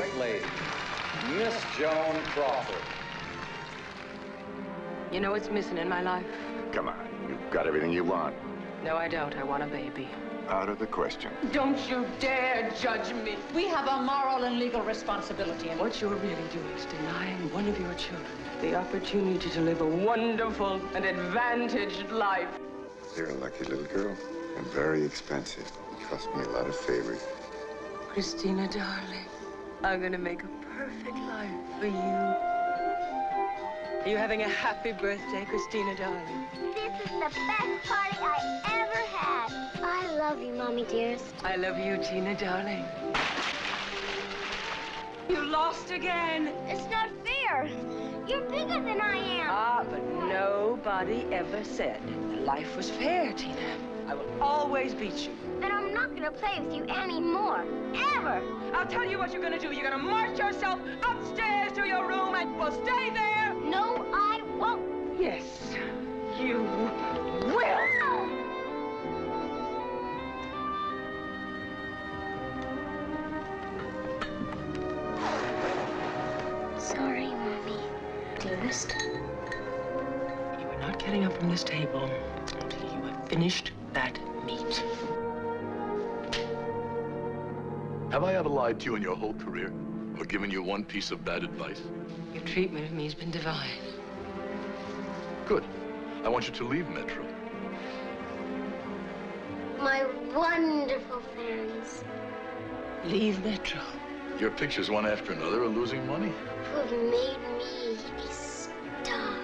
great lady, Miss Joan Crawford. You know what's missing in my life? Come on, you've got everything you want. No, I don't. I want a baby. Out of the question. Don't you dare judge me. We have a moral and legal responsibility. And What you're really doing is denying one of your children the opportunity to live a wonderful and advantaged life. You're a lucky little girl. And very expensive. You cost me a lot of favors. Christina, darling, I'm gonna make a perfect life for you. Are you having a happy birthday, Christina, darling? This is the best party I ever had. I love you, Mommy dearest. I love you, Tina, darling. You lost again. It's not fair. You're bigger than I am. Ah, but nobody ever said life was fair, Tina. I will always beat you. Then I'm not gonna play with you anymore. Ever. I'll tell you what you're gonna do. You're gonna march yourself upstairs to your room and we'll stay there. No, I won't. Yes, you will. Sorry, Mommy. Dearest. You are not getting up from this table until you have finished that meat. Have I ever lied to you in your whole career? Or given you one piece of bad advice? Your treatment of me has been divine. Good. I want you to leave Metro. My wonderful fans Leave Metro. Your pictures, one after another, are losing money. who have made me a star.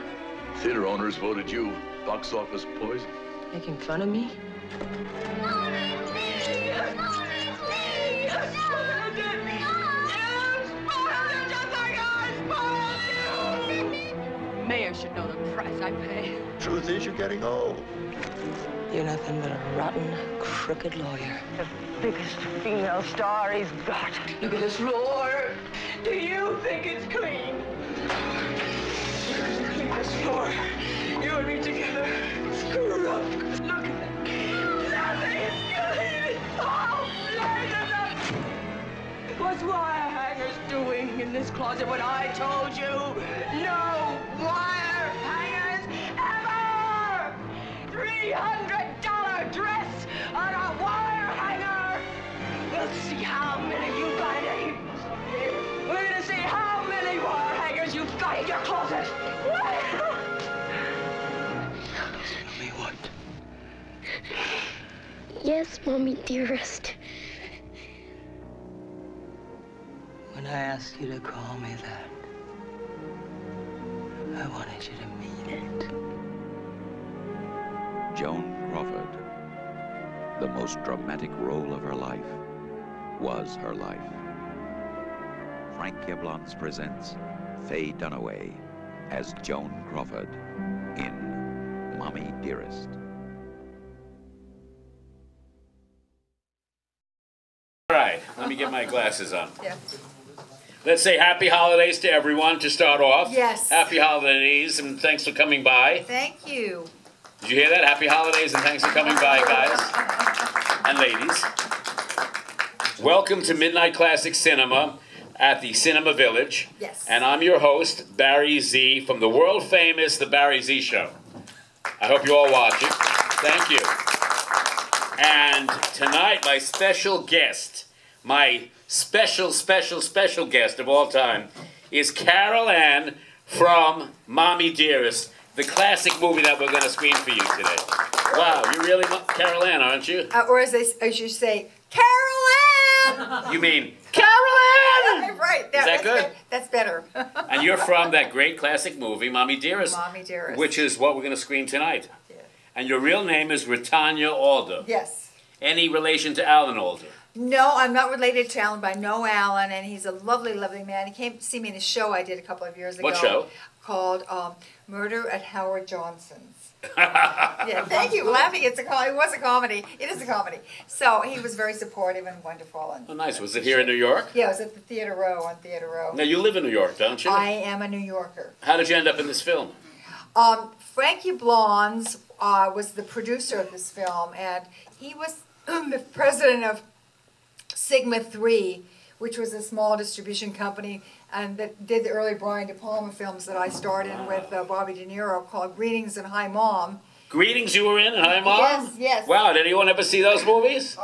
Theater owners voted you box office poison. Making fun of me? Mommy, please! Mommy, please! Mayer should know the price I pay. Truth is, you're getting old. You're nothing but a rotten, crooked lawyer. The biggest female star he's got. Look at this floor. Do you think it's clean? Look at the cleanest floor. You closet when I told you no wire hangers ever? $300 dress on a wire hanger. We'll see how many you got in. We're gonna see how many wire hangers you've got in your closet. Tell me what? Yes, Mommy, dearest. When I asked you to call me that, I wanted you to mean it. Joan Crawford. The most dramatic role of her life was her life. Frank Yablans presents Faye Dunaway as Joan Crawford in Mommy Dearest. All right, let me get my glasses on. Yeah. Let's say happy holidays to everyone to start off. Yes. Happy holidays and thanks for coming by. Thank you. Did you hear that? Happy holidays and thanks for coming by, guys and ladies. Welcome to Midnight Classic Cinema at the Cinema Village. Yes. And I'm your host, Barry Z, from the world famous The Barry Z Show. I hope you all watch it. Thank you. And tonight, my special guest, my special, special, special guest of all time, is Carol Ann from Mommy Dearest, the classic movie that we're going to screen for you today. Wow, you're really Carol Ann, aren't you? Uh, or as they as you say, Carol Ann. You mean Carolyn! Right. Is that that's good? be- that's better. And you're from that great classic movie, Mommy Dearest, Mommy Dearest. which is what we're going to screen tonight. Yeah. And your real name is Rutanya Alda. yes. Any relation to Alan Alda? No, I'm not related to Alan, but I know Alan, and he's a lovely, lovely man. He came to see me in a show I did a couple of years ago. What show? Called um, Murder at Howard Johnson's. Yeah, thank you laughing. It's a it was a comedy. It is a comedy. So he was very supportive and wonderful. And Oh, nice. Was it here in New York? yeah, it was at the Theater Row on Theater Row. Now, you live in New York, don't you? I am a New Yorker. How did you end up in this film? Um, Frank Yablans uh, was the producer of this film, and he was the president of Sigma 3, which was a small distribution company and that did the early Brian De Palma films that I starred in with uh, Bobby De Niro called Greetings and Hi Mom. Greetings you were in, Hi Mom? Yes, yes. Wow, did anyone ever see those movies?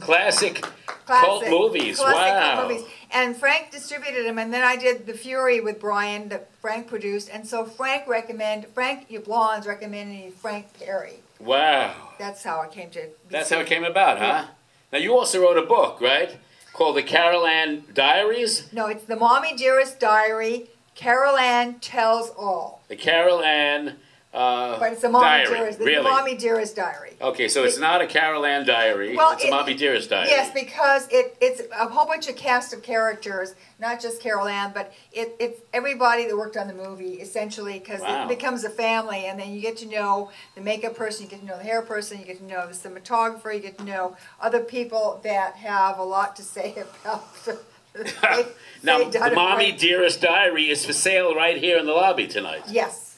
Classic, cult movies. classic wow. cult movies. And Frank distributed them, and then I did The Fury with Brian that Frank produced, and so Frank recommended, Frank Yablans recommended me Frank Perry. Wow. That's how I came to. be That's how it came about, huh? Now you also wrote a book, right? Called the Carol Ann Diaries? No, it's the Mommy Dearest Diary. Carol Ann tells all. The Carol Ann uh, But it's the Mommy Diary. Dearest. It's really? Mommy Dearest Diary. Okay, so it's It- not a Carol Ann diary. Well, it's a it- Mommy Dearest diary. Yes, because it, it's a whole bunch of cast of characters, not just Carol Ann, but it, it's everybody that worked on the movie essentially, because Wow. it becomes a family, and then you get to know the makeup person, you get to know the hair person, you get to know the cinematographer, you get to know other people that have a lot to say about. Faye- now, Faye the. Mommy Dearest diary is for sale right here in the lobby tonight. Yes.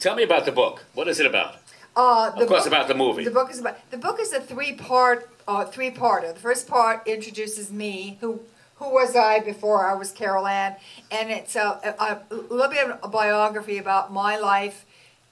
Tell me about the book. What is it about? Uh, the Of course, book- about the movie. The book is about the book is a three part uh, three parter. The first part introduces me, who who was I before I was Carol Ann, and it's a, a, a little bit of a biography about my life,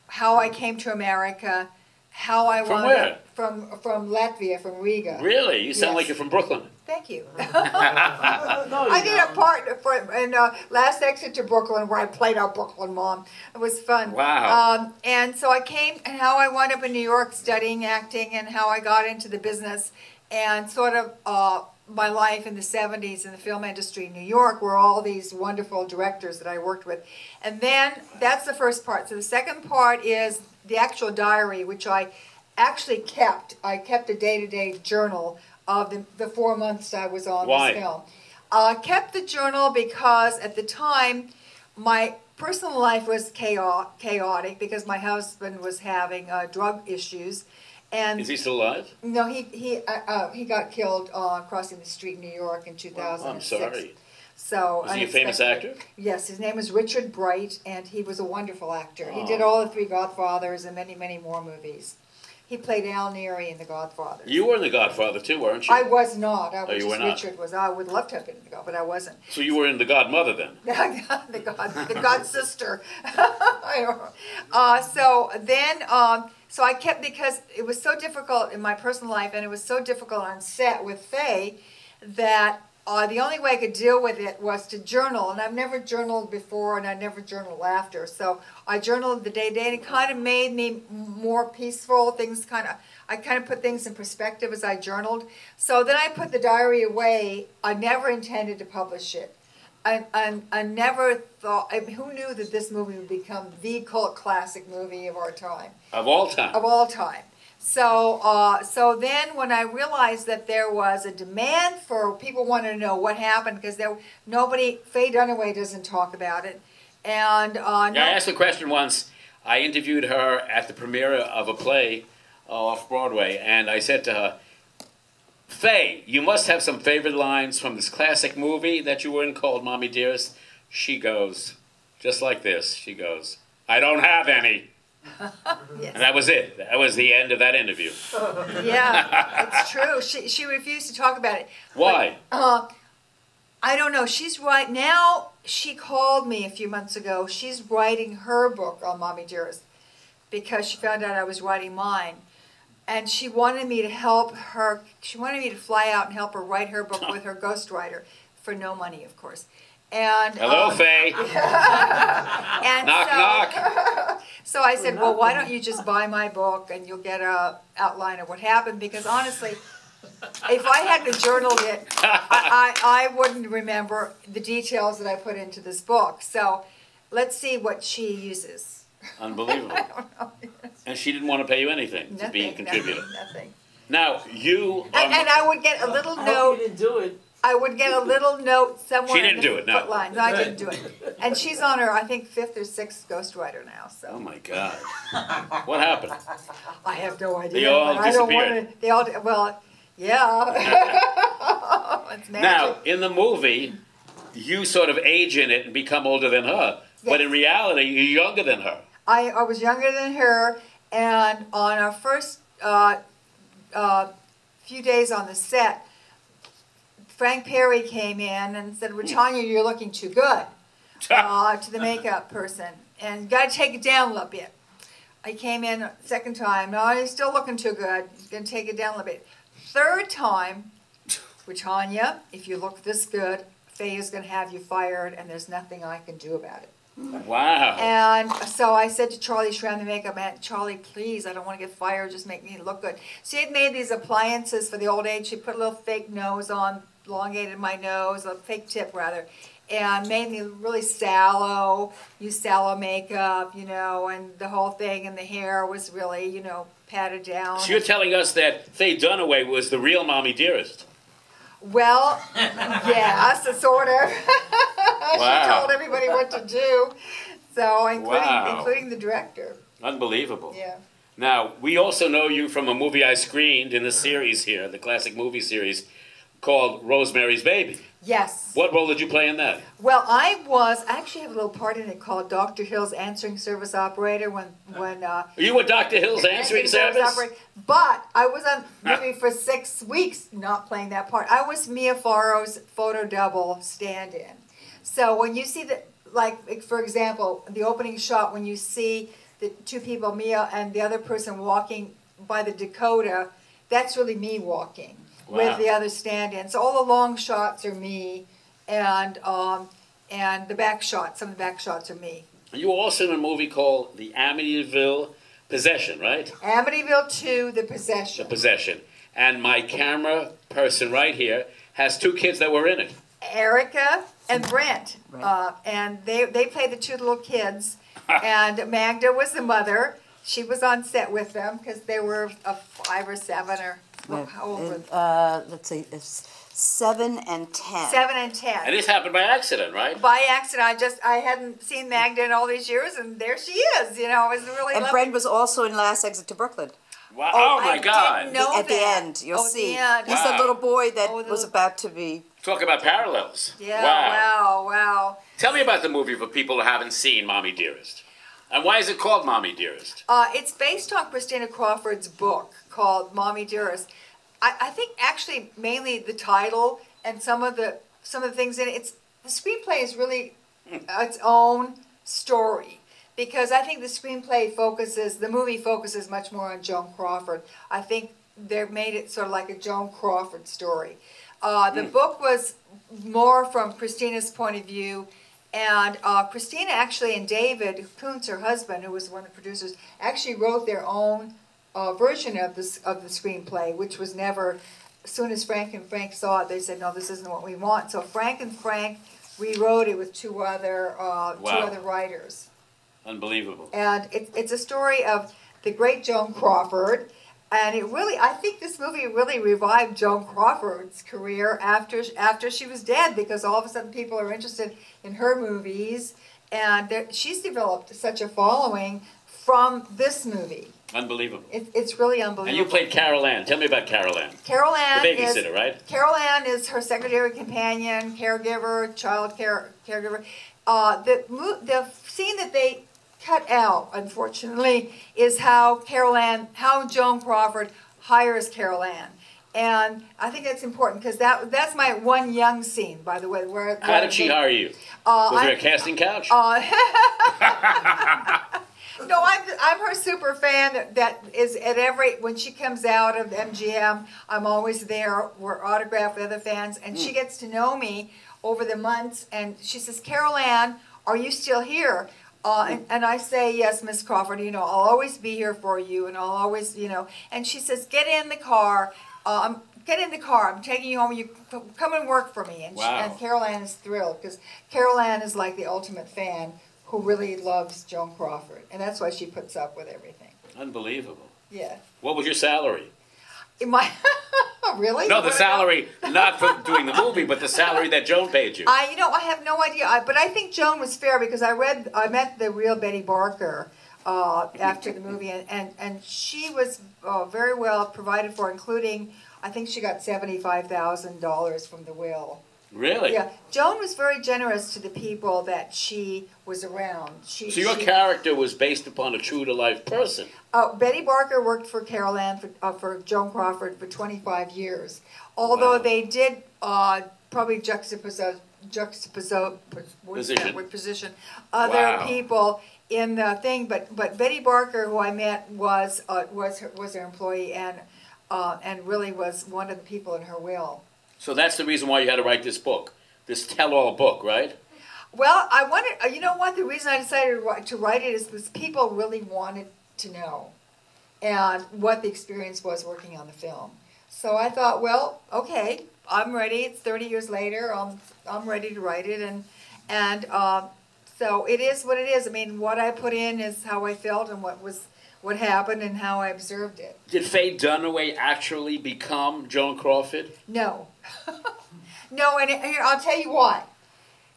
how I came to America, how I From wound where? from from Latvia, from Riga. Really? You sound Yes. like you're from Brooklyn. Thank you. I did a part for in uh, Last Exit to Brooklyn where I played our Brooklyn mom. It was fun. Wow. Um, and so I came and how I wound up in New York studying acting and how I got into the business and sort of uh, my life in the 70s in the film industry in New York were all these wonderful directors that I worked with. And then that's the first part. So the second part is the actual diary, which I actually kept. I kept a day-to-day journal of the, the four months I was on Why? this film. Uh, I kept the journal because at the time my personal life was chao- chaotic because my husband was having uh, drug issues. And Is he still alive? no, he he uh, uh, he got killed uh, crossing the street in New York in 2006. I'm sorry. So Was he a famous actor? Yes, his name was Richard Bright, and he was a wonderful actor. He Oh. did all the three Godfathers and many, many more movies. He played Al Neri in The Godfather. You were in The Godfather too, weren't you? I was not. I was Oh, you were not? Richard was. I would love to have been in the God, but I wasn't. So you were in The Godmother then? the God, the God sister. I don't know. Uh, so then, um, so I kept because it was so difficult in my personal life, and it was so difficult on set with Faye that uh, the only way I could deal with it was to journal. And I've never journaled before, and I never journaled after. So I journaled the day to day, and it kind of made me more peaceful. Things kind of, I kind of put things in perspective as I journaled. So then I put the diary away. I never intended to publish it. I, I, I never thought, I mean, who knew that this movie would become the cult classic movie of our time, Of all time. of all time. So, uh, so then when I realized that there was a demand for people wanted to know what happened because there nobody Faye Dunaway doesn't talk about it, and uh, no, Yeah, I asked a question once. I interviewed her at the premiere of a play uh, off Broadway, and I said to her, Faye, you must have some favorite lines from this classic movie that you were in called Mommy Dearest. She goes, just like this. She goes, I don't have any. And that was it. That was the end of that interview. yeah, it's true. She she refused to talk about it. Why? Uh, I don't know. She's right now. She called me a few months ago. She's writing her book on Mommy Dearest because she found out I was writing mine, and she wanted me to help her. She wanted me to fly out and help her write her book with her ghostwriter for no money, of course. And Hello, um, Faye. and Knock, so, knock. So I said, well, why don't you just buy my book and you'll get a outline of what happened? Because honestly, if I hadn't journaled it, I, I, I wouldn't remember the details that I put into this book. So let's see what she uses. Unbelievable. And she didn't want to pay you anything to be a contributor. nothing, nothing. Now, you. And, and I would get a little I hope note. you didn't do it. I would get a little note somewhere. She didn't the do it, no. foot line. No, I didn't do it. And she's on her, I think, fifth or sixth ghostwriter now. So. Oh my God. What happened? I have no idea. They all but I don't disappeared. want to. They all. Well, yeah. it's magic. Now, in the movie, you sort of age in it and become older than her. But in reality, you're younger than her. I, I was younger than her, and on our first uh, uh, few days on the set, Frank Perry came in and said, well, Tanya, you're looking too good uh, to the makeup person, and you got to take it down a little bit. I came in second time, no, you're still looking too good. You're going to take it down a little bit. Third time, with Tanya, if you look this good, Faye is going to have you fired, and there's nothing I can do about it. Wow. And so I said to Charlie Schram, the makeup man, Charlie, please, I don't want to get fired. Just make me look good. She had made these appliances for the old age. She put a little fake nose on, elongated my nose, a fake tip rather, and made me really sallow. Used sallow makeup, you know, and the whole thing, and the hair was really, you know, patted down. So you're telling us that Faye Dunaway was the real Mommy Dearest? Well, yes, sort of. she told everybody what to do. So, including Wow. including the director. Unbelievable. Yeah. Now, we also know you from a movie I screened in the series here, the classic movie series called Rosemary's Baby. Yes. What role did you play in that? Well, I was I actually have a little part in it called Dr. Hill's answering service operator when when uh, You were Dr. Hill's answering service? operator. But I was on maybe for six weeks not playing that part. I was Mia Farrow's photo double stand-in. So when you see the like for example the opening shot when you see the two people Mia and the other person walking by the Dakota, that's really me walking Wow. with the other stand-ins. So all the long shots are me, and um, and the back shots, some of the back shots are me. You were also in a movie called The Amityville Possession, right? Amityville 2, The Possession. The Possession. Possession. And my camera person right here has two kids that were in it. Erica and Brent, uh, and they they played the two little kids, and Magda was the mother. She was on set with them because they were uh, five or seven or well, how old were they? Uh, let's see, it's seven and ten. Seven and ten. And this happened by accident, right? By accident, I just I hadn't seen Magda in all these years, and there she is. You know, it was really And lovely. Brent was also in Last Exit to Brooklyn. Wow. Oh, Oh, my I God. didn't know At the that. end, you'll Oh, the see. end. He's Wow. the little boy that Oh, the was little- about to be. Talk about parallels. Yeah. Wow. Wow. Wow. Tell me about the movie for people who haven't seen Mommy Dearest. And why is it called Mommy Dearest? Uh, it's based on Christina Crawford's book called Mommy Dearest. I, I think actually mainly the title and some of the some of the things in it. It's the screenplay is really its own story because I think the screenplay focuses the movie focuses much more on Joan Crawford. I think they made it sort of like a Joan Crawford story. Uh, the book was more from Christina's point of view. And uh, Christina actually and David Koontz, her husband, who was one of the producers, actually wrote their own uh, version of this of the screenplay, which was never. As soon as Frank and Frank saw it, they said, "No, this isn't what we want." So Frank and Frank rewrote it with two other uh, two other writers, Unbelievable. and it, it's a story of the great Joan Crawford. And it really, I think this movie really revived Joan Crawford's career after after she was dead, because all of a sudden people are interested in her movies, and she's developed such a following from this movie. Unbelievable. It, it's really unbelievable. And you played Carol Ann. Tell me about Carol Ann. Carol Ann The babysitter, is right? Carol Ann is her secretary, companion, caregiver, child care caregiver. Uh, the the scene that they cut out, unfortunately, is how Carol Ann, how Joan Crawford hires Carol Ann. And I think that's important because that that's my one young scene, by the way. Where, How where did she hire you? Uh, Was there a casting couch? uh, no, I'm I'm her super fan. That, that is at every when she comes out of MGM, I'm always there. We're autographed with other fans, and she gets to know me over the months. And she says, "Carol Ann, are you still here?" Uh, and, and I say, "Yes, Miss Crawford. You know, I'll always be here for you, and I'll always, you know." And she says, "Get in the car. Um, get in the car. I'm taking you home. You come and work for me." And, she, Wow. and Carol Ann is thrilled because Carol Ann is like the ultimate fan who really loves Joan Crawford, and that's why she puts up with everything. Unbelievable. Yeah. What was your salary? In my really? No, the salary, not for doing the movie, but the salary that Joan paid you. I, you know, I have no idea. I, but I think Joan was fair because I read, I met the real Betty Barker uh, after the movie, and and, and she was uh, very well provided for, including I think she got seventy five thousand dollars from the will. Really? Yeah, Joan was very generous to the people that she was around. She, So your she- character was based upon a true to life person. Uh, Betty Barker worked for Carol Ann for, uh, for Joan Crawford for 25 years. Although Wow. they did uh, probably juxtapose juxtapose Position. word, position other Wow. people in the thing. But but Betty Barker, who I met, was uh, was her, was her employee and uh, and really was one of the people in her will. So that's the reason why you had to write this book, this tell-all book, right? Well, I wanted, uh, you know what, the reason I decided to write it is because people really wanted to know and what the experience was working on the film. So I thought, well, okay, I'm ready. It's 30 years later. I'm, I'm ready to write it. And, and um, so it is what it is. I mean, what I put in is how I felt and what was, what happened and how I observed it. Did Faye Dunaway actually become Joan Crawford? No. no, and here, I'll tell you why.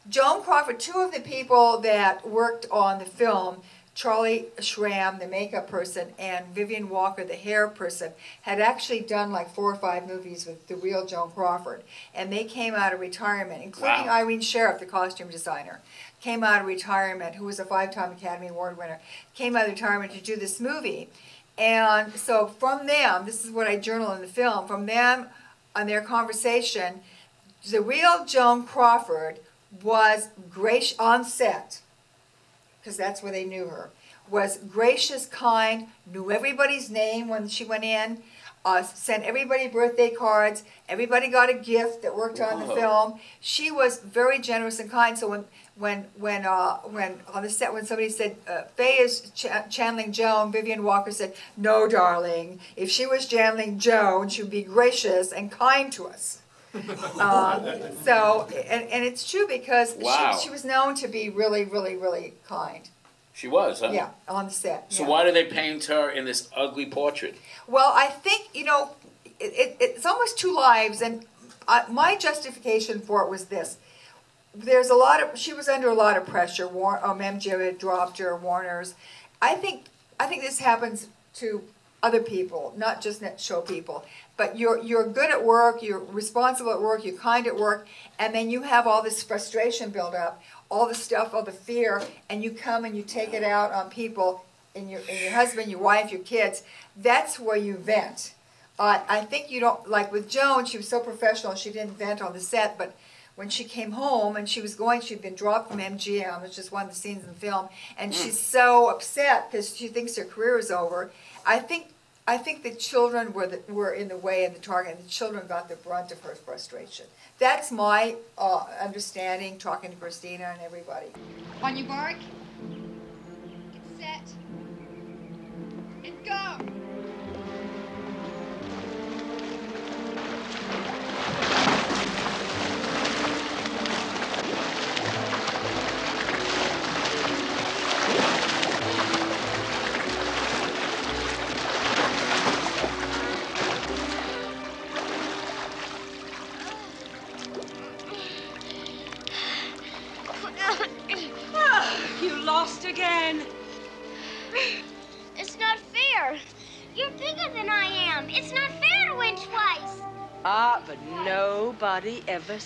Joan Crawford, two of the people that worked on the film, Charlie Schram, the makeup person, and Vivian Walker, the hair person, had actually done like four or five movies with the real Joan Crawford. And they came out of retirement, including Wow. Irene Sharaff, the costume designer, came out of retirement, who was a five time Academy Award winner, came out of retirement to do this movie. And so from them, this is what I journal in the film, from them on their conversation, the real Joan Crawford was gracious on set, because that's where they knew her, was gracious, kind, knew everybody's name when she went in, uh, sent everybody birthday cards, everybody got a gift that worked on the Whoa. film. She was very generous and kind. So when when when uh, when on the set when somebody said uh, Faye is ch- channeling Joan, Vivian Walker said, "No, darling. If she was channeling Joan, she would be gracious and kind to us." um, so and, and it's true because Wow. she, she was known to be really, really, really kind. She was, huh? Yeah, on the set. So yeah. why do they paint her in this ugly portrait? Well, I think you know, it, it, it's almost two lives, and I, my justification for it was this: there's a lot of she was under a lot of pressure. War, um, MGM had dropped her, Warner's. I think I think this happens to other people, not just net show people. But you're you're good at work, you're responsible at work, you're kind at work, and then you have all this frustration build up, all the stuff, all the fear, and you come and you take it out on people, and your and your husband, your wife, your kids. That's where you vent. Uh, I think you don't like with Joan. She was so professional; she didn't vent on the set, but when she came home and she was going, she'd been dropped from MGM, which is one of the scenes in the film, and she's so upset because she thinks her career is over. I think I think the children were the, were in the way of the target. and The children got the brunt of her frustration. That's my uh, understanding, talking to Christina and everybody. On your mark. Get set. And go.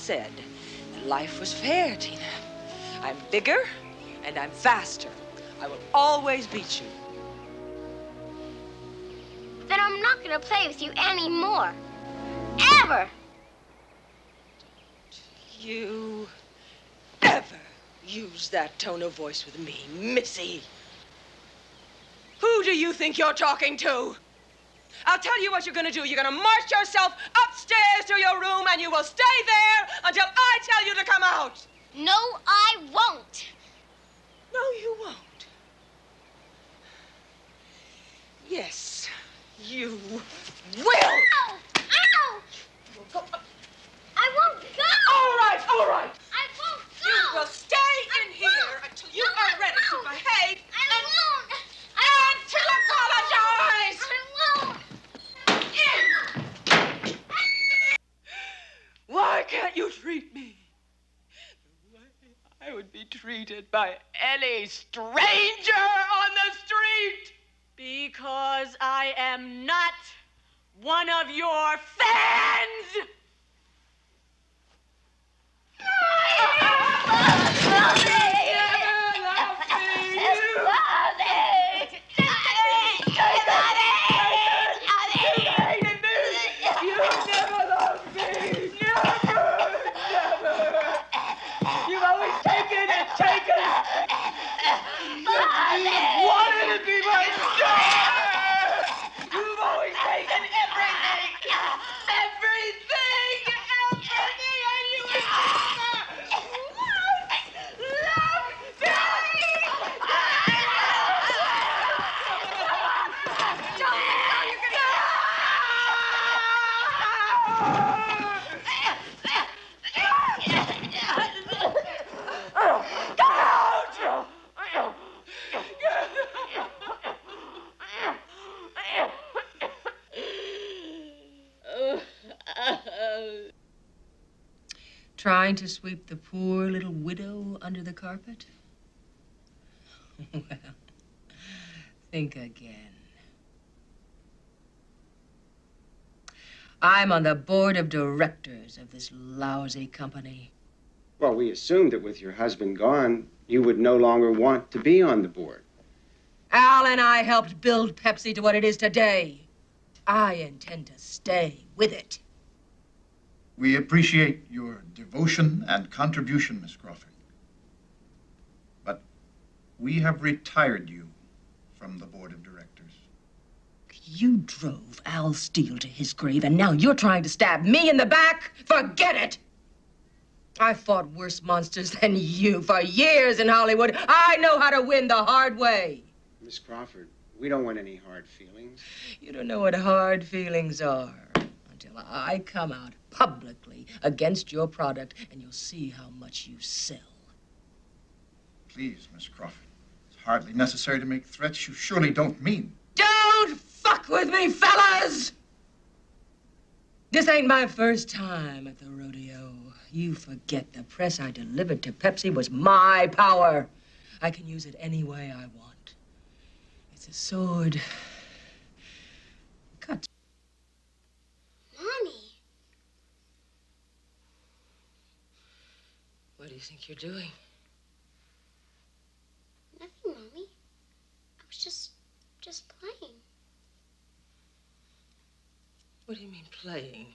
Said that life was fair, Tina. I'm bigger and I'm faster. I will always beat you. Then I'm not gonna play with you anymore. Ever. You ever use that tone of voice with me, Missy? Who do you think you're talking to? I'll tell you what you're gonna do. You're gonna march yourself upstairs to your room and you will stay there until I tell you to come out. No, I won't. No, you won't. Yes, you will. Ow! Ow! I won't go. All right, all right. I won't go. You will stay in here won't. until you No, are I ready to won't. behave I and, won't. I and won't to go. apologize. I won't. Why can't you treat me the way I would be treated by any stranger on the street? Because I am not one of your fans! Trying to sweep the poor little widow under the carpet? well, think again. I'm on the board of directors of this lousy company. Well, we assumed that with your husband gone, you would no longer want to be on the board. Al and I helped build Pepsi to what it is today. I intend to stay with it. We appreciate your devotion and contribution, Miss Crawford. But we have retired you from the board of directors. You drove Al Steele to his grave, and now you're trying to stab me in the back? Forget it! I fought worse monsters than you for years in Hollywood. I know how to win the hard way. Miss Crawford, we don't want any hard feelings. You don't know what hard feelings are I come out publicly against your product, and you'll see how much you sell. Please, Miss Crawford. It's hardly necessary to make threats you surely don't mean. Don't fuck with me, fellas! This ain't my first time at the rodeo. You forget the press I delivered to Pepsi was my power. I can use it any way I want. It's a sword. Cut. Mommy. What do you think you're doing? Nothing, Mommy. I was just, just playing. What do you mean playing?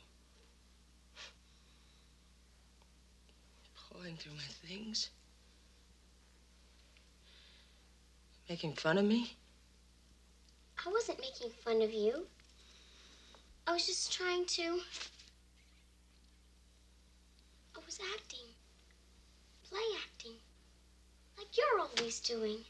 Pawing through my things? Making fun of me? I wasn't making fun of you. I was just trying to. I was acting. Play acting. Like you're always doing.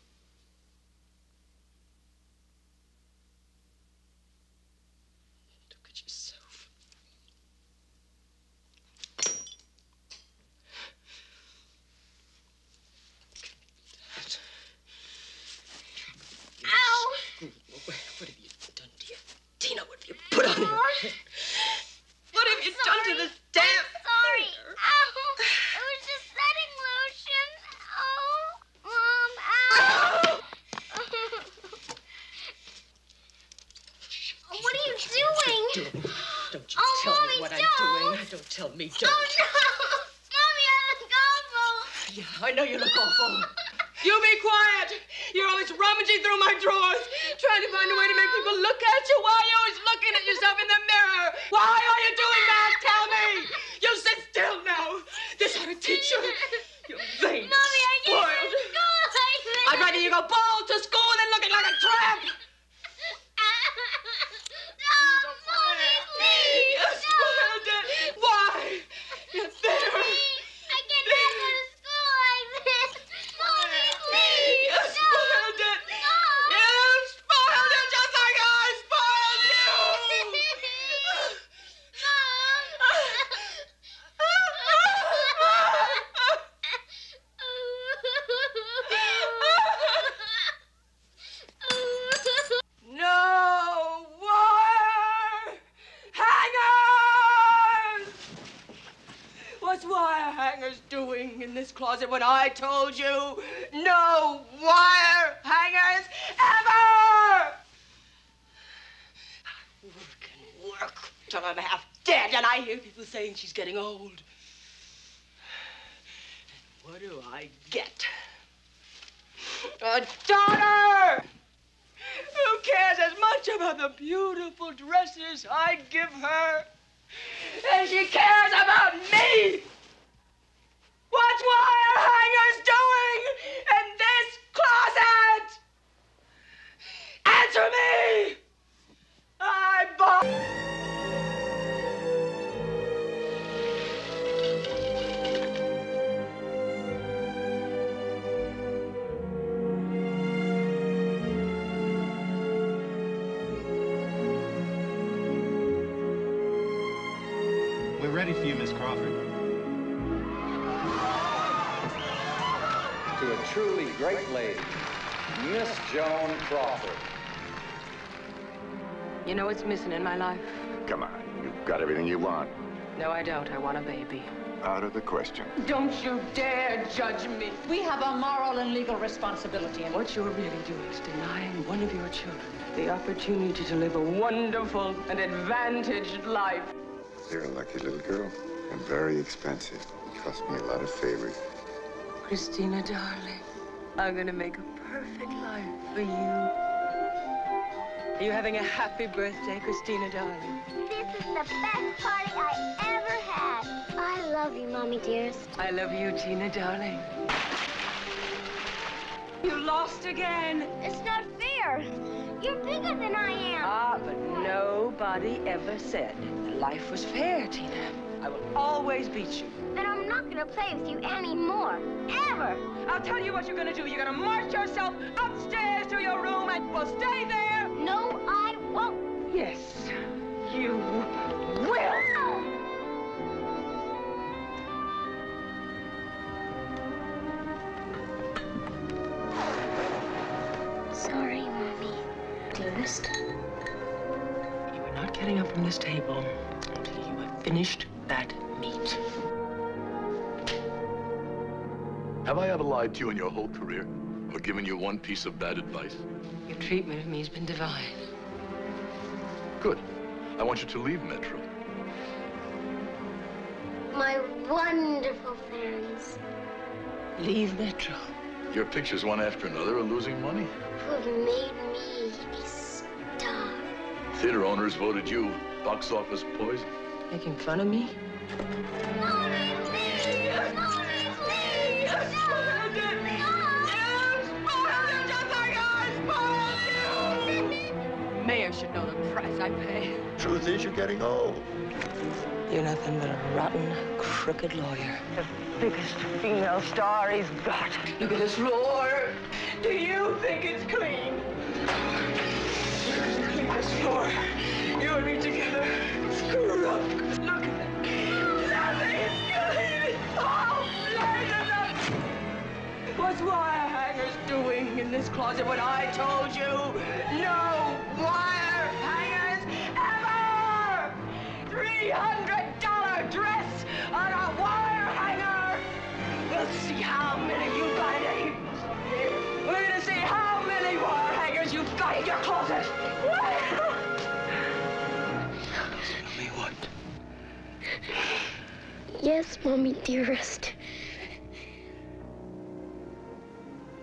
As she cares about me? What's wire great lady, Miss Joan Crawford. You know what's missing in my life? Come on, you've got everything you want. No, I don't. I want a baby. out of the question. Don't you dare judge me. We have a moral and legal responsibility. And What you're really doing is denying one of your children the opportunity to live a wonderful and advantaged life. You're a lucky little girl and very expensive. You cost me a lot of favors. Christina, darling, I'm gonna make a perfect life for you. Are you having a happy birthday, Christina, darling? This is the best party I ever had. I love you, Mommy dearest. I love you, Tina, darling. You lost again. It's not fair. You're bigger than I am. Ah, but nobody ever said that life was fair, Tina. I will always beat you. Then I'm not gonna play with you anymore. Ever. I'll tell you what you're gonna do. You're gonna march yourself upstairs to your room and we'll stay there. No, I won't. Yes, you will. Sorry, Mommy. Dearest. You are not getting up from this table until you have finished that meat. Have I ever lied to you in your whole career? Or given you one piece of bad advice? Your treatment of me has been divine. Good. I want you to leave Metro. My wonderful fans Leave Metro. Your pictures, one after another, are losing money. who have made me a star. Theater owners voted you box office poison. Making fun of me? Mayer should know the price I pay. Truth is, you're getting old. You're nothing but a rotten, crooked lawyer. The biggest female star he's got. Look at this floor. Do you think it's clean? Look at this floor. You and me together. In this closet when I told you no wire hangers ever? $300 dress on a wire hanger. We'll see how many you got in. We're gonna see how many wire hangers you've got in your closet. Tell me what? Yes, Mommy dearest.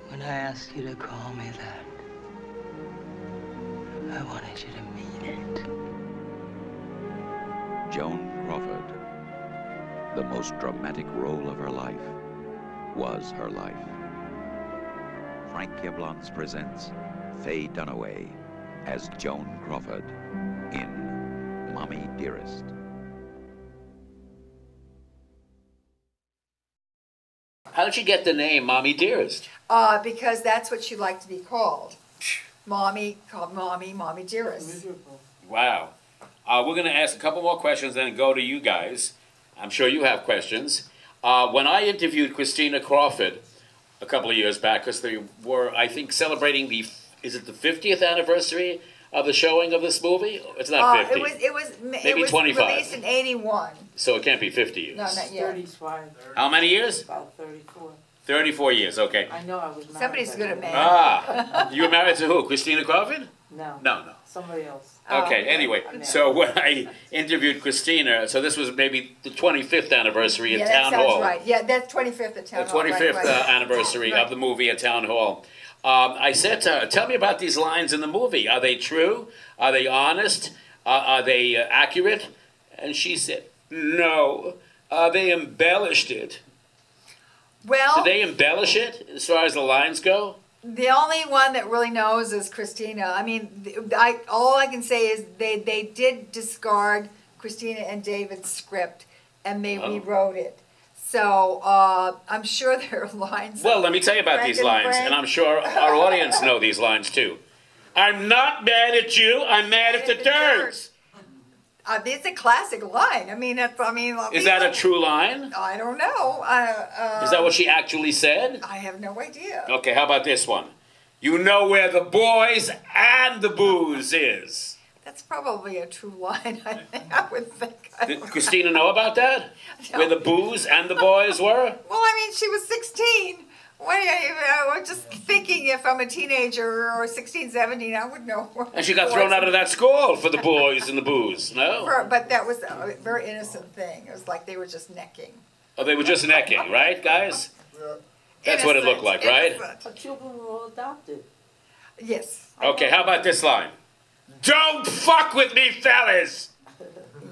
When I asked you to call me that, I wanted you to mean it. Joan Crawford, the most dramatic role of her life, was her life. Frank Yablans presents Faye Dunaway as Joan Crawford in Mommy Dearest. How did you get the name Mommy Dearest? Uh, because that's what she liked to be called. Mommy, called Mommy, Mommy dearest. Wow. Uh, we're going to ask a couple more questions, then go to you guys. I'm sure you have questions. Uh, when I interviewed Christina Crawford a couple of years back, because they were, I think, celebrating the, is it the 50th anniversary of the showing of this movie? It's not Uh, 50. it was, it was, it Maybe was 25. released in eighty-one. so it can't be 50 years. No, not yet. Thirty-five, How many years? About 34. 34 years, okay. I know I was married. Somebody's by good at then. math. Ah, you were married to who? Christina Crawford? No. No, no. Somebody else. Okay, anyway, so when I interviewed Christina, so this was maybe the 25th anniversary at Yeah, Town that sounds Hall. right. Yeah, that's twenty-fifth at The Town Hall. right, 25th right. uh, anniversary of the movie at Town Hall. Um, I said to her, tell me about these lines in the movie. Are they true? Are they honest? Uh, are they uh, accurate? And she said, no. Uh, they embellished it. Well, Did they embellish it as far as the lines go? the only one that really knows is Christina. I mean, I all I can say is they they did discard Christina and David's script and they Oh. rewrote it. So uh, I'm sure there are lines. Well, let me tell you about these and lines, Frank. and I'm sure our audience know these lines too. I'm not mad at you. I'm mad at the dirt. Uh, it's a classic line. I mean, I mean, Is that a true line? I don't know. Uh, uh, Is that what she actually said? I have no idea. Okay, how about this one? You know where the boys and the booze is. That's probably a true line, I think, I would think. I Did. Christina know about that? No. Where the booze and the boys were? Well, I mean, she was 16. What, I was just thinking if I'm a teenager or 16, 17, I would know. And she got thrown out of that school for the boys and the booze, no? For- But that was a very innocent thing. It was like they were just necking. Oh, they were just necking, right, guys? That's what it looked like, right? Innocent. Her children were all adopted. Yes. Okay, how about this line? Don't fuck with me, fellas!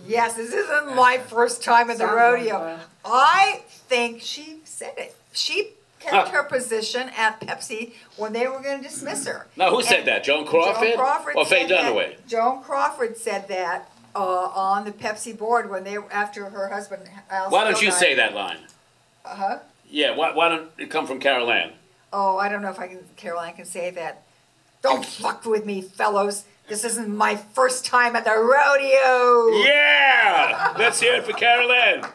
Yes, this isn't my first time at the rodeo. I think she said it. She kept Huh. her position at Pepsi when they were going to dismiss her. Now, who said And that? Joan Crawford? Joan Crawford or Faye said that- Dunaway? Joan Crawford said that uh, on the Pepsi board when they after her husband. Al Why don't Steele you died. say that line? Uh huh. Yeah, why, why don't it come from Carol Ann? Oh, I don't know if I can. Carol Ann can say that. Don't fuck with me, fellows. This isn't my first time at the rodeo. Yeah! Let's hear it for Carol Ann.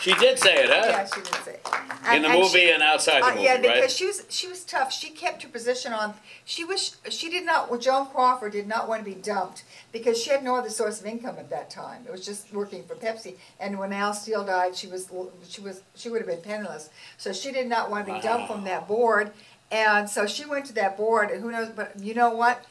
She did say it, huh? Yeah, she did say. it. In And- the and movie she- and outside the Uh, movie, yeah, right? because she was she was tough. She kept her position on. She was she did not. Well, Joan Crawford did not want to be dumped because she had no other source of income at that time. It was just working for Pepsi. And when Al Steele died, she was she was she would have been penniless. So she did not want to be dumped from that board. And so she went to that board. And who knows? But you know what?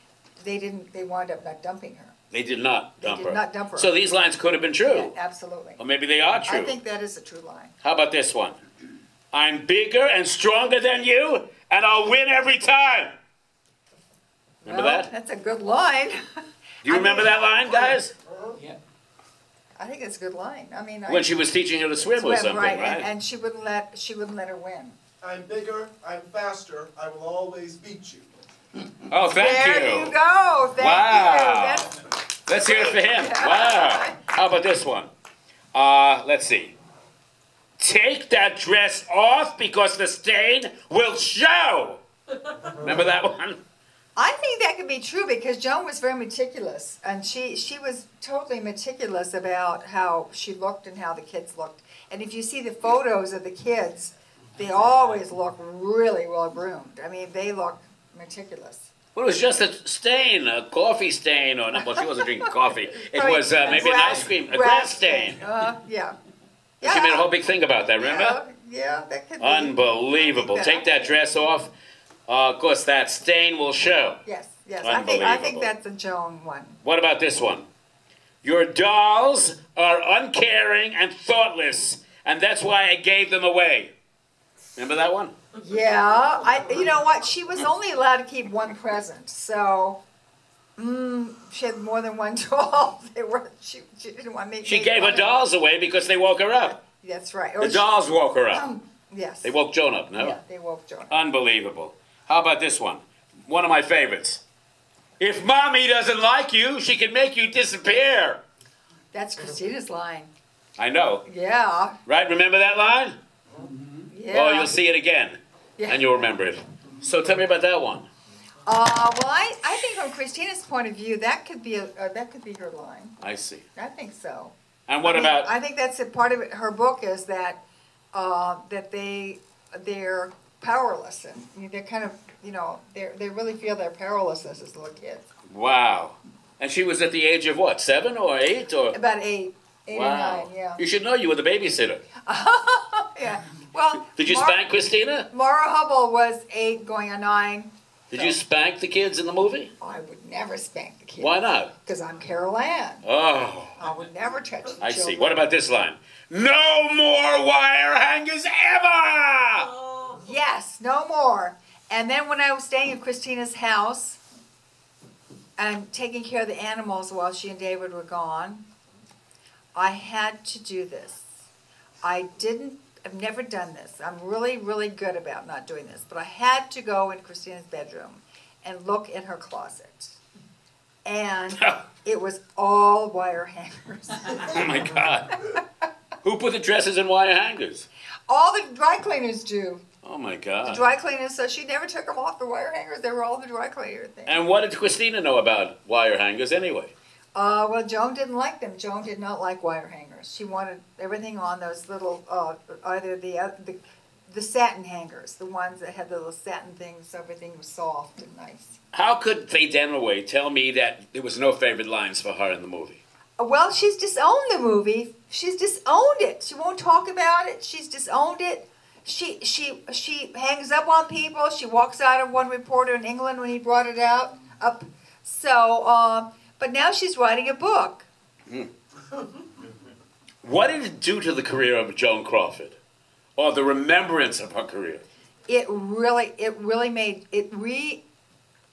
They didn't. They wound up not dumping her. They did not They dump did her. not dump her. So these lines could have been true. Yeah, absolutely. Or maybe they are true. I think that is a true line. How about this one? I'm bigger and stronger than you, and I'll win every time. Remember Well, that? That's a good line. Do you remember that line, guys? I think it's a good line. I mean, I, When she was teaching her to swim or Swim, something, right? right? And, and she wouldn't let she wouldn't let her win. I'm bigger, I'm faster, I will always beat you. Oh, thank there you. There you go. Thank Wow. you. Let's hear it for him. Wow. How about this one? Uh, let's see. Take that dress off because the stain will show. Remember that one? I think that could be true because Joan was very meticulous, and she she was totally meticulous about how she looked and how the kids looked. And if you see the photos of the kids, they always look really well groomed. I mean, they look meticulous. Well, it was just a stain, a coffee stain, or not. Well, she wasn't drinking coffee. It was uh, maybe an ice cream, a grass grass stain. Uh, yeah. She made a whole big thing about that. Remember? Yeah, yeah, that could be. Unbelievable. Take that dress off. Uh, of course, that stain will show. Yes, yes. I think I think that's a Joan one. What about this one? Your dolls are uncaring and thoughtless, and that's why I gave them away. Remember that one? Yeah, I. You know what? She was only allowed to keep one present, so. Mm, she had more than one doll. They were. She, she didn't want me. She gave her dolls away because they woke her up. That's right. The dolls woke her up. Um, yes. They woke Joan up, no? Yeah, they woke Joan. Unbelievable. How about this one? One of my favorites. If mommy doesn't like you, she can make you disappear. That's Christina's line. I know. Yeah. Right? Remember that line? Yeah. Oh, you'll see it again. Yeah. And you'll remember it. So tell me about that one. Uh, well, I, I think from Christina's point of view, that could be a uh, that could be her line. I see. I think so. And what I mean, about I think that's a part of it, her book is that uh, that they they're powerless and they're kind of you know they they really feel their powerlessness as little kids. Wow. And she was at the age of what, seven or eight or About eight, eight Wow. or nine, yeah. You should know you were the babysitter. yeah. Well, Did you Mar- spank Christina? Mara Hobel was eight, going on nine. Did you spank the kids in the movie? I would never spank the kids. Why not? Because I'm Carol Ann. Oh, I would never touch the I see. What about this line? No more wire hangers ever! Oh. Yes, no more. And then when I was staying at Christina's house and taking care of the animals while she and David were gone, I had to do this. I didn't, I've never done this. I'm really, really good about not doing this. But I had to go in Christina's bedroom and look in her closet. And it was all wire hangers. Oh my God. Who put the dresses in wire hangers? all the dry cleaners do. Oh my God. The dry cleaners, so she never took them off the wire hangers. They were all the dry cleaner things. And what did Christina know about wire hangers anyway? Uh, well, Joan didn't like them. Joan did not like wire hangers. She wanted everything on those little, uh, either the, uh, the, the satin hangers, the ones that had the little satin things, so everything was soft and nice. How could Faye Dunaway tell me that there was no favorite lines for her in the movie? Uh, Well, she's disowned the movie. She's disowned it. She won't talk about it. She's disowned it. She she she hangs up on people. She walks out of one reporter in England when he brought it out up. So, uh, but now she's writing a book. What did it do to the career of Joan Crawford, or the remembrance of her career? It really it really made it re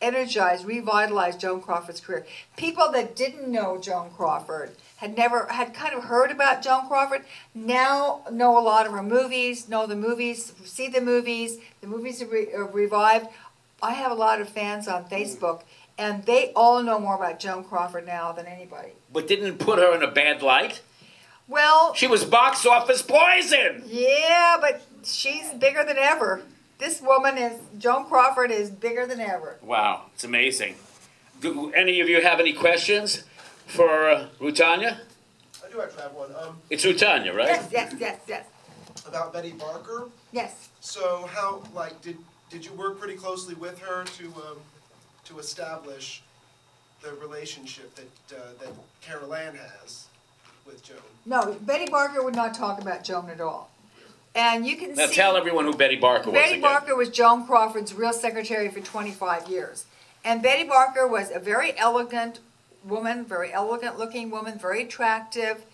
energized, revitalized Joan Crawford's career. People that didn't know Joan Crawford had never had kind of heard about Joan Crawford now know a lot of her movies, know the movies, see the movies. The movies are, re- are revived. I have a lot of fans on Facebook, and they all know more about Joan Crawford now than anybody. But didn't put her in a bad light? Well, She was box office poison. yeah, but she's bigger than ever. This woman is Joan Crawford is bigger than ever. Wow, it's amazing. Do any of you have any questions for uh, Rutanya? I do actually have one. Um, It's Rutanya, right? Yes, yes, yes, yes, about Betty Barker. yes. So how, like, did did you work pretty closely with her to um, to establish the relationship that uh, that Carol Ann has with Joan? No, Betty Barker would not talk about Joan at all. And you can Now see tell everyone who Betty Barker was Betty again. Barker was Joan Crawford's real secretary for 25 years. And Betty Barker was a very elegant woman, very elegant looking woman, very attractive.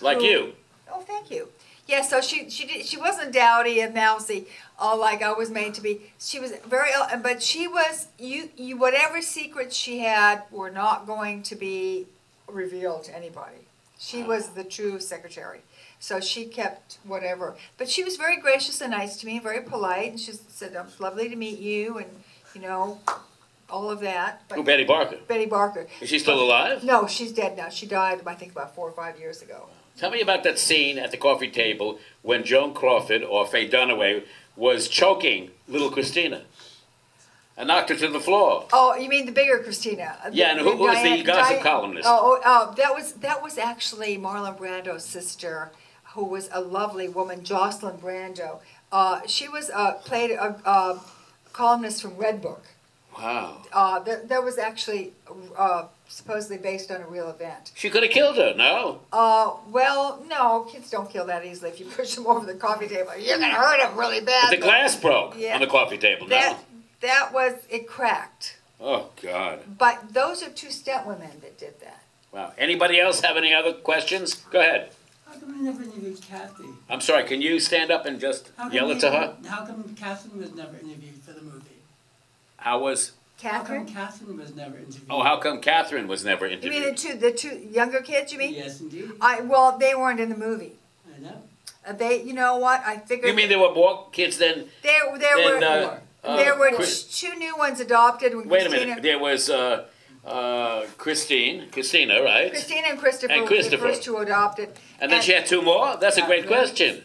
Like who- you. Oh, thank you. Yeah, so she she did she wasn't dowdy and mousy, all like I was made to be. She was very, but she was you you whatever secrets she had were not going to be revealed to anybody. She was the true secretary, so she kept whatever. But she was very gracious and nice to me, very polite, and she said, "Oh, "It's lovely to meet you," and you know, all of that. But Betty Barker? Betty Barker. Is she still alive? No, she's dead now. She died, I think, about four or five years ago. Tell me about that scene at the coffee table when Joan Crawford or Faye Dunaway was choking little Christina and knocked her to the floor. Oh, you mean the bigger Christina? Yeah, and who- was the gossip Diane- columnist? Oh, oh, oh, that was that was actually Marlon Brando's sister, who was a lovely woman, Jocelyn Brando. Uh, she was uh, played a, a columnist from Redbook. Wow. Uh, that, that was actually uh, supposedly based on a real event. She could have killed her, no? Uh, well, no, kids don't kill that easily. If you push them over the coffee table, you're gonna hurt them really bad. But the glass broke Yeah. on the coffee table, That no? That was it cracked. Oh, God. But those are two step women that did that. Wow. Anybody else have any other questions? Go ahead. How come we never interviewed Kathy? I'm sorry, can you stand up and just yell we- it to her? How come Catherine was never interviewed for the movie? How was. Catherine? How come Catherine was never interviewed? Oh, how come Catherine was never interviewed? You mean the two the two younger kids? You mean? Yes, indeed. I well, they weren't in the movie. I know. Uh, they, you know what? I figured. You mean there were more kids than. there there than, were uh, uh, there were Chris- two new ones adopted when Wait a minute. There was uh, uh, Christine, Christina, right? Christina and Christopher, And were Christopher. the first two adopted. And then she had two more? That's a great question.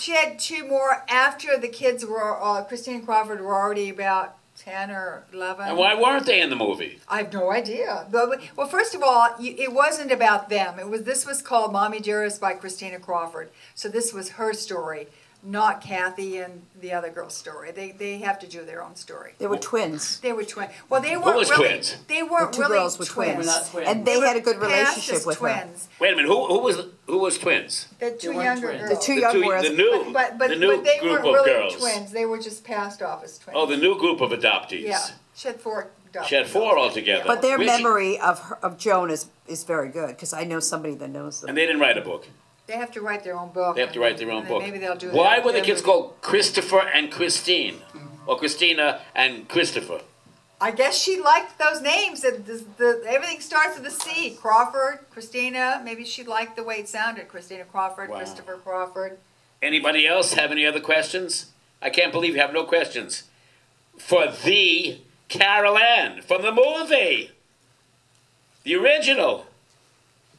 She had two more after the kids were. Uh, Christine and Crawford were already about ten or eleven. And why weren't they in the movie? I have no idea. Well, first of all, it wasn't about them. It was this was called "Mommy Dearest" by Christina Crawford. So this was her story, not Kathy and the other girl's story. They they have to do their own story. They were twins. They were twins. Well, they weren't was really. twins? They weren't The two really girls were twins. twins. We're not twins. And they were had a good relationship as with her. twins. Wait a minute. Who, who was who was twins? The two younger twins. girls. The two The young two- boys. the new, But but, the new but they group weren't of really girls. twins. They were just passed off as twins. Oh, the new group of adoptees. Yeah, she had four. adopted She had four altogether. But their Which- memory of her, of Joan is is very good because I know somebody that knows them. And they didn't write a book. They have to write their own book. They have to write their own book. Maybe they'll do. Why were the kids movie. called Christopher and Christine? Mm-hmm. Or Christina and Christopher? I guess she liked those names. The, the, everything starts with a C. Crawford, Christina. Maybe she liked the way it sounded. Christina Crawford, Wow. Christopher Crawford. Anybody else have any other questions? I can't believe you have no questions. For the Carol Ann from the movie. The original.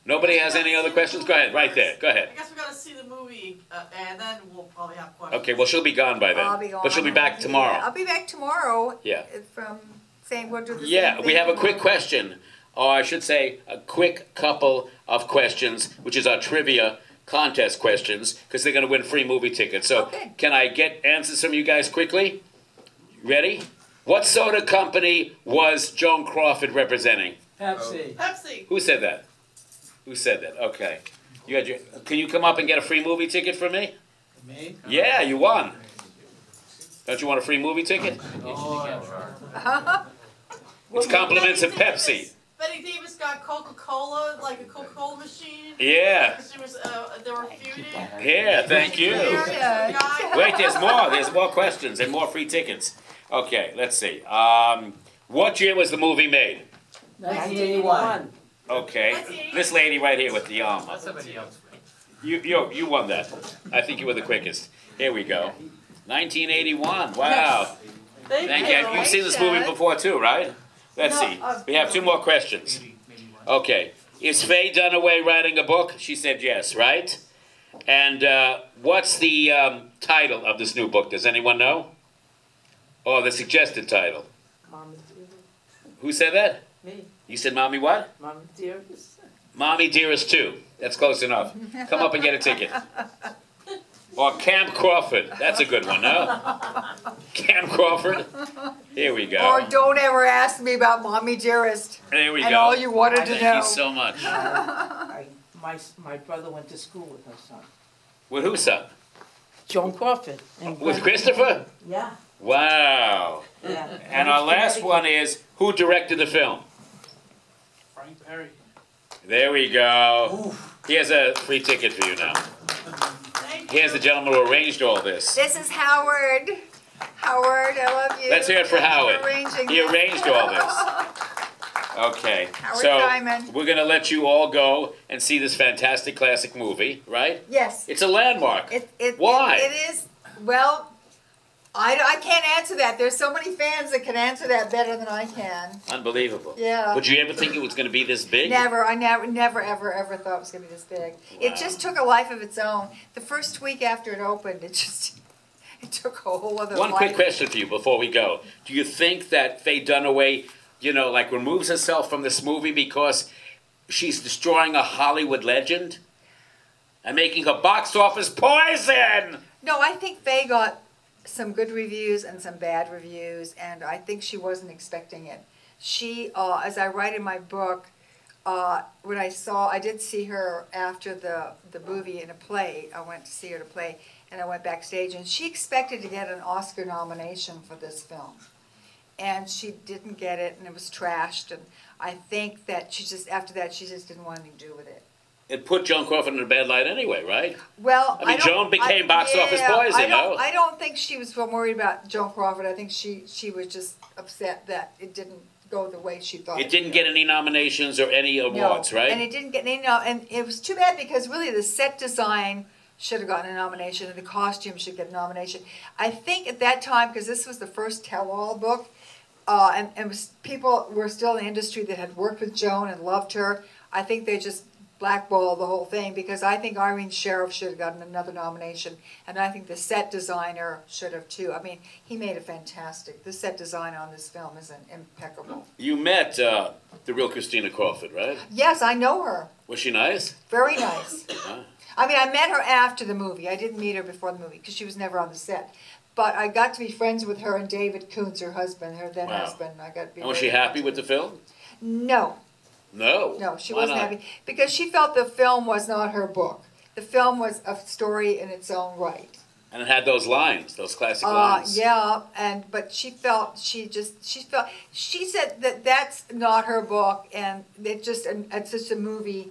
Nobody has any other questions? Go ahead, right there. Go ahead. I guess we gotta see the movie, uh, and then we'll probably have questions. Okay, well, she'll be gone by then. I'll be gone. But she'll be back Yeah, tomorrow. I'll be back tomorrow. Yeah. uh, From saying we'll do the Yeah, same we thing have a quick question, or I should say, a quick couple of questions, which is our trivia contest questions because they're going to win free movie tickets. So, can I get answers from you guys quickly? Ready? What soda company was Joan Crawford representing? Pepsi. Pepsi. Who said that? Who said that? Okay. You had your, can you come up and get a free movie ticket for me? Me? Yeah, you won. Don't you want a free movie ticket? It's compliments of Pepsi. Bette Davis got Coca-Cola, like a Coca-Cola machine. Yeah. She was, uh, they were feuding. Yeah, thank you. Wait, there's more. There's more questions and more free tickets. Okay, let's see. Um, what year was the movie made? 1981. Okay, this lady right here with the arm. You, you, you won that. I think you were the quickest. Here we go. 1981. Wow. Thank, Thank you. You've seen this movie before too, right? Let's see. We have two more questions. Okay. Is Faye Dunaway writing a book? She said yes, right? And uh, what's the um, title of this new book? Does anyone know? Or the suggested title? Who said that? Me. You said Mommy what? Mommy dearest. Mommy Dearest too. That's close enough. Come up and get a ticket. Or Camp Crawford. That's a good one, no? Camp Crawford. Here we go. Or don't ever ask me about mommy dearest. There we and go. all you wanted to Thank know. you so much. I, my, my brother went to school with her son. With whose son? Joan Crawford. and With Christopher? Yeah. Wow. Yeah. And our last one is who directed the film? Frank Perry. There we go. He has a free ticket for you now. Here's the gentleman who arranged all this. This is Howard. Howard, I love you. Let's hear it for Thank you Howard. arranging He this. arranged all this. Okay, Howard so Diamond. we're gonna let you all go and see this fantastic classic movie, right? Yes. It's a landmark. It, it, Why? It, it is, well, I, I can't answer that. There's so many fans that can answer that better than I can. Unbelievable. Yeah. Would you ever think it was gonna be this big? Never, I never, never, ever, ever thought it was gonna be this big. It just took a life of its own. The first week after it opened, it just, it took a whole other One life. quick question for you before we go. Do you think that Faye Dunaway, you know, like removes herself from this movie because she's destroying a Hollywood legend and making her box office poison? No, I think Faye got some good reviews and some bad reviews, and I think she wasn't expecting it. She, uh, as I write in my book, uh, when I saw, I did see her after the, the movie in a play. I went to see her to play, and I went backstage, and she expected to get an Oscar nomination for this film. And she didn't get it, and it was trashed, and I think that she just, after that, she just didn't want anything to do with it. It put Joan Crawford in a bad light anyway, right? Well, I mean, don't- Joan became box office yeah, poison, I don't, no? I don't think she was worried about Joan Crawford. I think she she was just upset that it didn't go the way she thought. It didn't get any nominations or any No, awards, right? And it didn't get any. No, and it was too bad because really the set design should have gotten a nomination and the costume should get a nomination. I think at that time because this was the first tell-all book, uh, and and was, people were still in the industry that had worked with Joan and loved her. I think they just blackballed the whole thing because I think Irene Sharaff should have gotten another nomination, and I think the set designer should have too. I mean, he made a fantastic. The set design on this film is an impeccable. You met uh, the real Christina Crawford, right? Yes, I know her. Was she nice? Very nice. I mean, I met her after the movie. I didn't meet her before the movie because she was never on the set. But I got to be friends with her and David Koontz, her husband, her then Wow. husband. I got to be. And was she happy with the film? No, No. no, she Why wasn't not? happy because she felt the film was not her book. The film was a story in its own right. And it had those lines, those classic Uh, lines. yeah, and but she felt she just she felt she said that that's not her book, and it just it's just a movie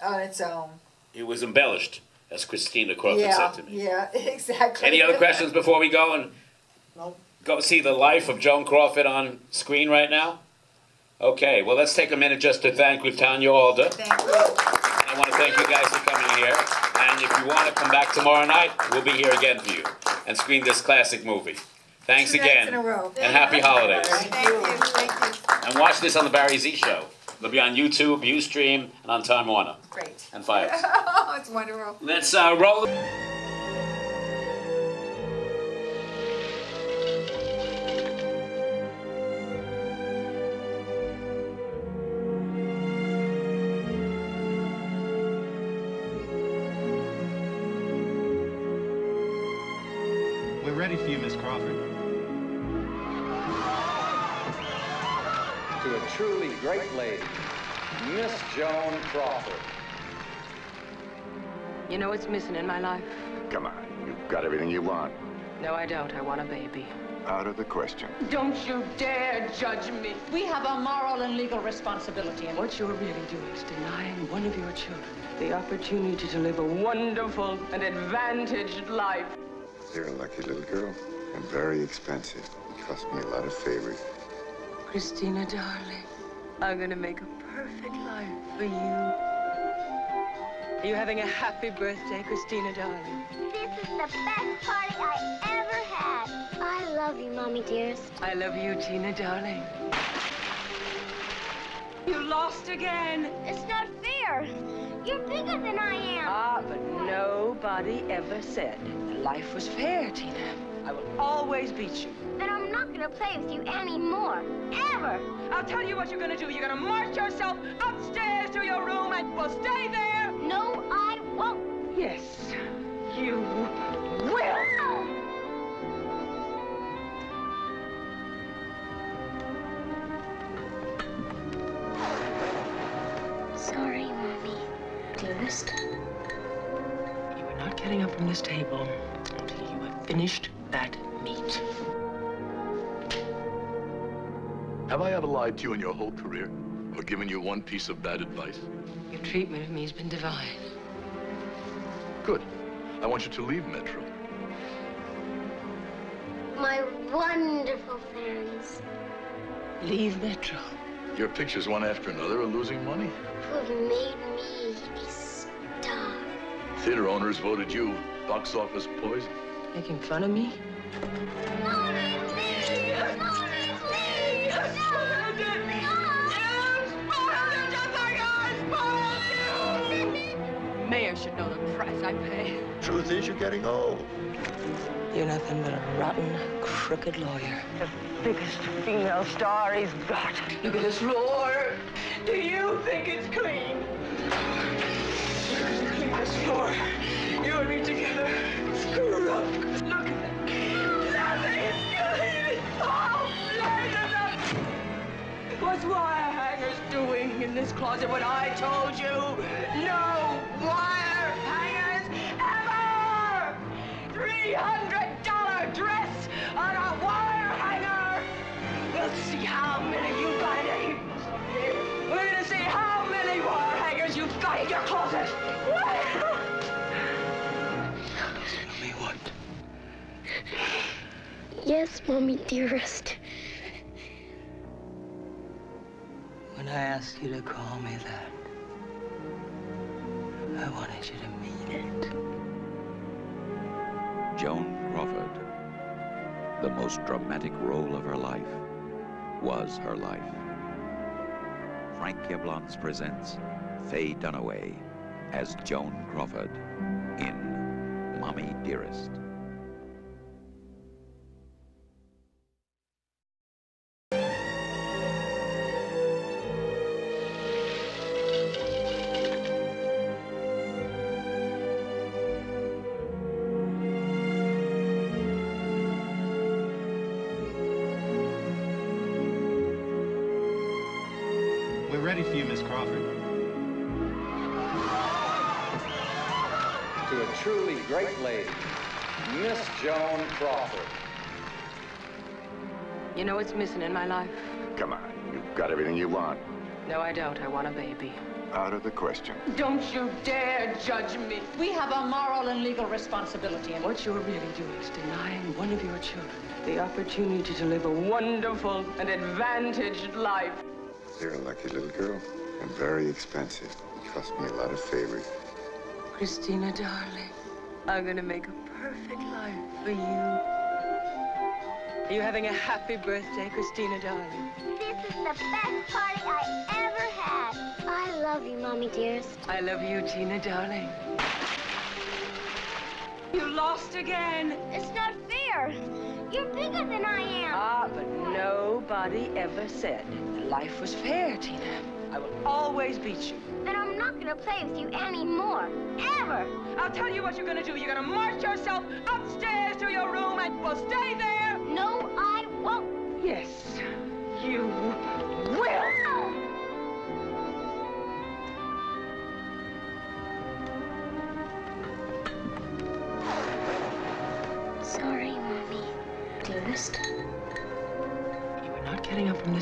on its own. It was embellished, as Christina Crawford yeah, said to me. yeah, exactly. Any other questions before we go and No. go see the life of Joan Crawford on screen right now? Okay, well, let's take a minute just to thank Tanya Alda. Thank you. I want to thank you guys for coming here. And if you want to come back tomorrow night, we'll be here again for you and screen this classic movie. Thanks Two again. in a row. And happy holidays. Thank you, thank you. And watch this on the Barry Z Show. It'll be on YouTube, Ustream, and on Time Warner. Great. And Fios. it's wonderful. Let's uh, roll. You know what's missing in my life? Come on, you've got everything you want. No, I don't. I want a baby. Out of the question. Don't you dare judge me. We have a moral and legal responsibility. And What you're really doing is denying one of your children the opportunity to live a wonderful and advantaged life. You're a lucky little girl. And very expensive. You cost me a lot of favors. Christina, darling, I'm gonna make a perfect life for you. Are you having a happy birthday, Christina, darling? This is the best party I ever had. I love you, Mommy dearest. I love you, Tina, darling. You lost again. It's not fair. You're bigger than I am. Ah, but nobody ever said life was fair, Tina. I will always beat you. Then I'm not gonna play with you anymore. Ever. I'll tell you what you're gonna do. You're gonna march yourself upstairs to your room and we'll stay there. No, I won't. Yes, you will. Sorry, Mommy. Dearest. You are not getting up from this table until you have finished that meat. Have I ever lied to you in your whole career? Or given you one piece of bad advice? Your treatment of me has been divine. Good. I want you to leave Metro. My wonderful fans Leave Metro. Your pictures, one after another, are losing money. who have made me a star. Theater owners voted you box office poison. Making fun of me? Mayer should know the price I pay. Truth is, you're getting old. You're nothing but a rotten, crooked lawyer. The biggest female star he's got. Look at this floor. Do you think it's clean? Look at the cleanest floor. Wire hangers doing in this closet when I told you? No wire hangers ever! $300 dress on a wire hanger! We'll see how many you got in. We're gonna see how many wire hangers you've got in your closet. Yes, Mommy dearest. When I asked you to call me that, I wanted you to mean it. Joan Crawford, the most dramatic role of her life, was her life. Frank Yablans presents Faye Dunaway as Joan Crawford in Mommy Dearest. What's missing in my life? Come on, you've got everything you want. No, I don't. I want a baby. Out of the question. Don't you dare judge me. we have a moral and legal responsibility. And What you're really doing is denying one of your children the opportunity to live a wonderful and advantaged life. You're a lucky little girl. And very expensive. You cost me a lot of favors. Christina, darling, I'm gonna make a perfect life for you. Are you having a happy birthday, Christina, darling? This is the best party I ever had. I love you, Mommy dearest. I love you, Tina, darling. You lost again. It's not fair. You're bigger than I am. Ah, but nobody ever said that life was fair, Tina. I will always beat you. Then I'm not gonna play with you anymore. Ever. I'll tell you what you're gonna do. You're gonna march yourself upstairs to your room and will stay there.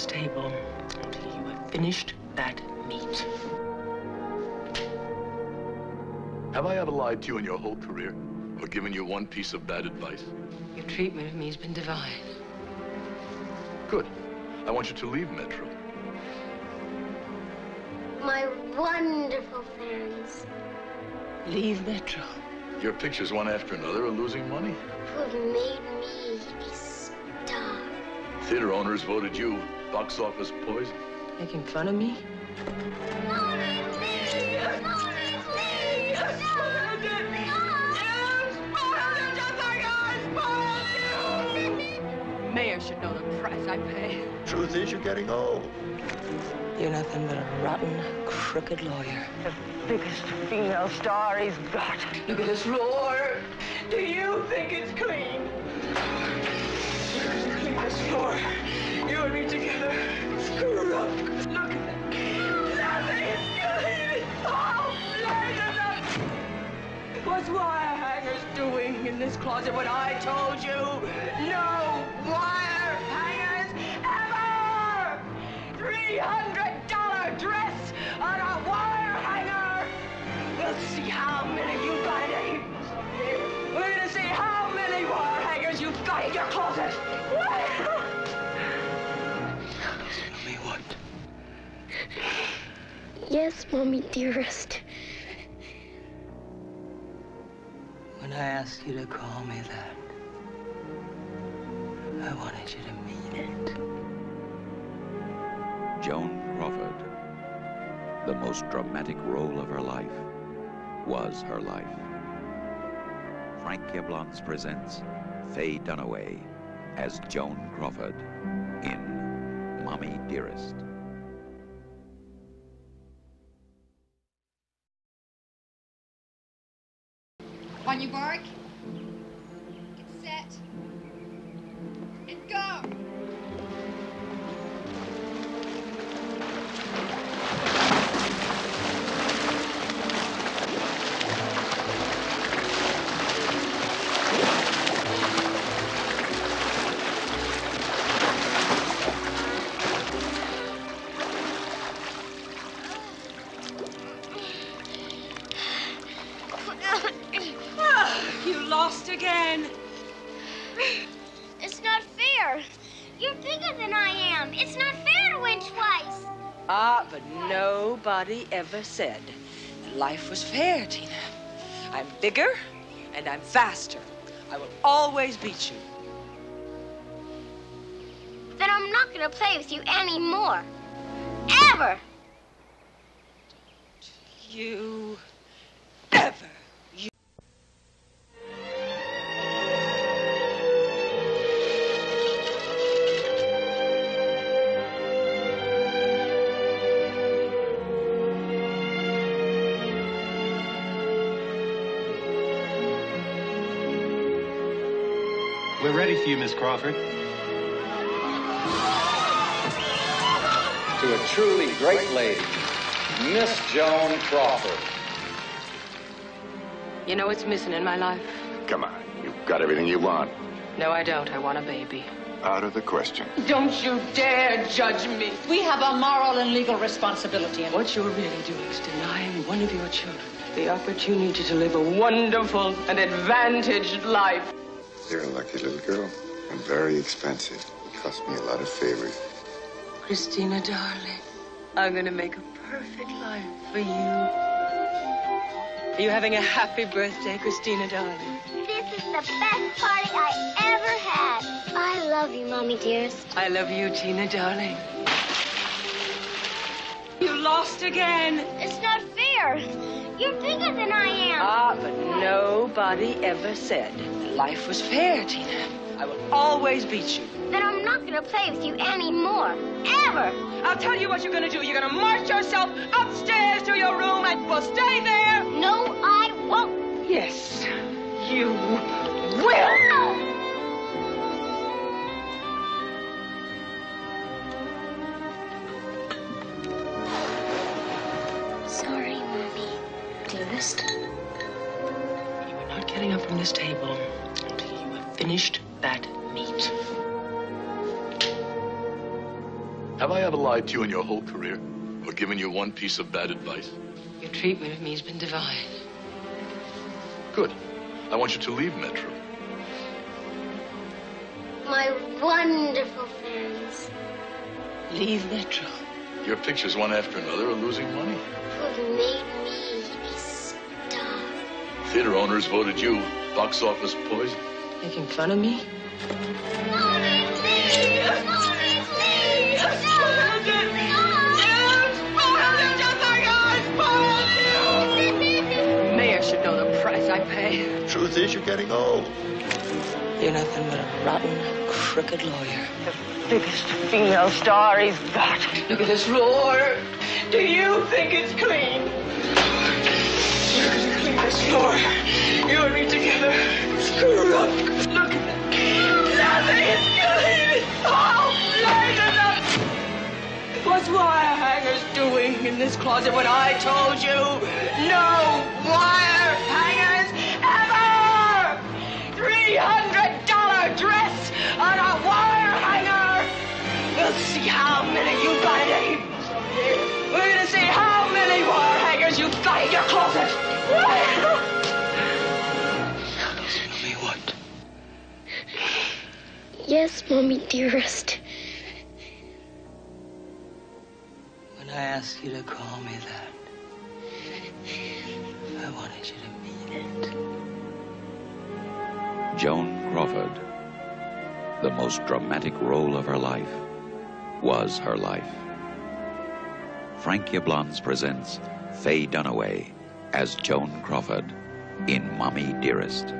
This table until you have finished that meat. Have I ever lied to you in your whole career? Or given you one piece of bad advice? Your treatment of me has been divine. Good. I want you to leave Metro. My wonderful fans Leave Metro. Your pictures, one after another, are losing money. who have made me a star. Theater owners voted you box office poison. Making fun of me? Mayer should know the price I pay. Truth is, you're getting old. You're nothing but a rotten, crooked lawyer. The biggest female star he's got. Look at this floor. Do you think it's clean? Look at this floor. Up. Look at that. Nothing is clean. Oh, blazes What's wire hangers doing in this closet when I told you no wire hangers ever? Three hundred dollar dress on a wire hanger. We'll see how many you got in. We're gonna see how many wire hangers you've got in your closet. Me what? Yes, Mommy, dearest. When I asked you to call me that, I wanted you to mean it. Joan Crawford, the most dramatic role of her life, was her life. Frank Yablans presents Faye Dunaway as Joan Crawford in Mommy Dearest. On your mark. Said that life was fair, Tina. I'm bigger and I'm faster. I will always beat you. Then I'm not gonna play with you anymore. Ever. You We're ready for you, Miss Crawford. To a truly great lady, Miss Joan Crawford. You know what's missing in my life? Come on, you've got everything you want. No, I don't. I want a baby. Out of the question. Don't you dare judge me. We have a moral and legal responsibility. And What you're really doing is denying one of your children the opportunity to live a wonderful and advantaged life. You're a lucky little girl and very expensive. It cost me a lot of favors. Christina, darling, I'm going to make a perfect life for you. Are you having a happy birthday, Christina, darling? This is the best party I ever had. I love you, Mommy dearest. I love you, Tina, darling. You lost again. It's not fair. You're bigger than I am. Ah, but nobody ever said that life was fair, Tina. I will always beat you. Then I'm not gonna play with you anymore. Ever. I'll tell you what you're gonna do. You're gonna march yourself upstairs to your room and we'll stay there. No, I won't. Yes, you will. Sorry, Mommy. Dearest. You're not getting up from this table you finished that meat. Have I ever lied to you in your whole career? Or given you one piece of bad advice? Your treatment of me has been divine. Good. I want you to leave Metro. My wonderful friends Leave Metro. Your pictures, one after another, are losing money. who have made me a star. Theater owners voted you box office poison. Making fun of me? Mayer should know the price I pay. Truth is, you're getting old. You're nothing but a rotten, crooked lawyer. The biggest female star he's got. Look at this floor. Do you think it's clean? You're gonna clean this floor. You and me together. Look at that. Nothing is clean. It's all blazing. What's wire hangers doing in this closet when I told you no wire hangers ever? Three hundred dollar dress on a wire hanger. We'll see how many you got in. We're gonna see how many wire hangers you've got in your closet. Yes, Mommy, dearest. When I asked you to call me that, I wanted you to mean it. Joan Crawford, the most dramatic role of her life, was her life. Frank Yablans presents Faye Dunaway as Joan Crawford in Mommy Dearest.